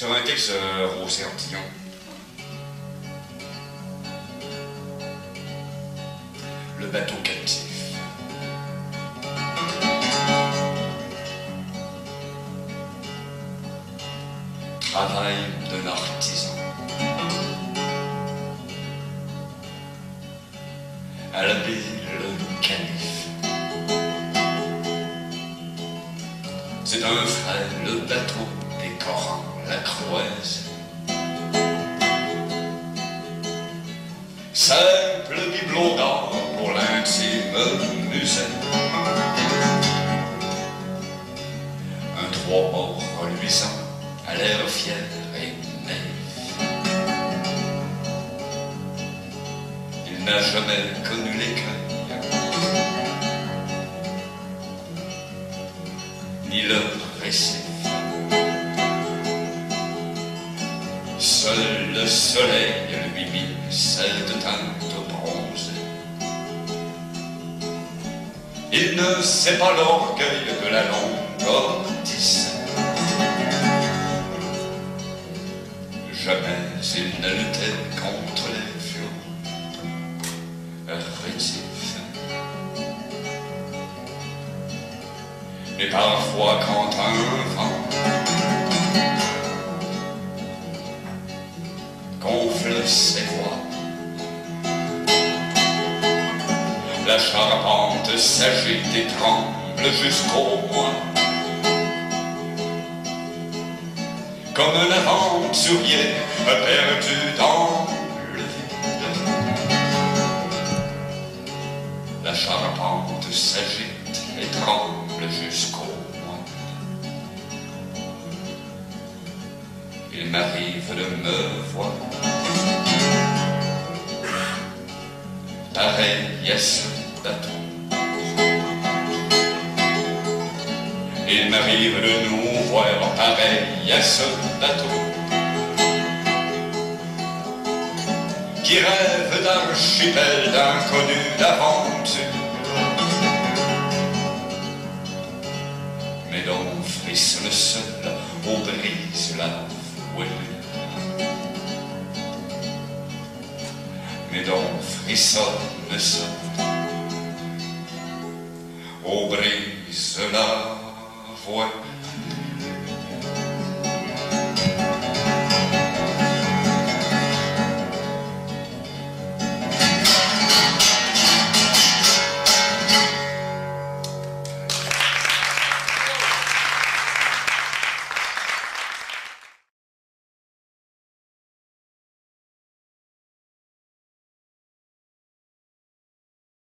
sur un texte euh, Rosé Antillon. Le bateau captif. Travail de l'artisan. À la le calife. C'est un frère, le bateau des Corans, la Croise. Simple bibelot d'or pour l'intime musée. Un trois morts reluisant, à l'air fier et naïf. Il n'a jamais connu l'écueil, Seul le soleil lui mit cette teinte bronze. Il ne sait pas l'orgueil de la longue ortisse. Jamais il n'a lutté contre les vieux rétifs. Mais parfois quand un vent la charpente s'agite et tremble jusqu'au moins. Comme un aventurier perdu dans le vide. La charpente s'agite et tremble jusqu'au moins. Il m'arrive de me voir pareil ce Il m'arrive de nous voir pareil à ce bateau qui rêve d'archipel d'inconnus d'aventure. Mais dont frissonne seul au brise la. Mais dont frissonne seul au brin sera foi